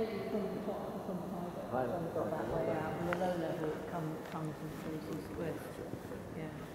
Every from the top, from private, Private, so got that way out, and the low level it comes from fills east west. Yeah.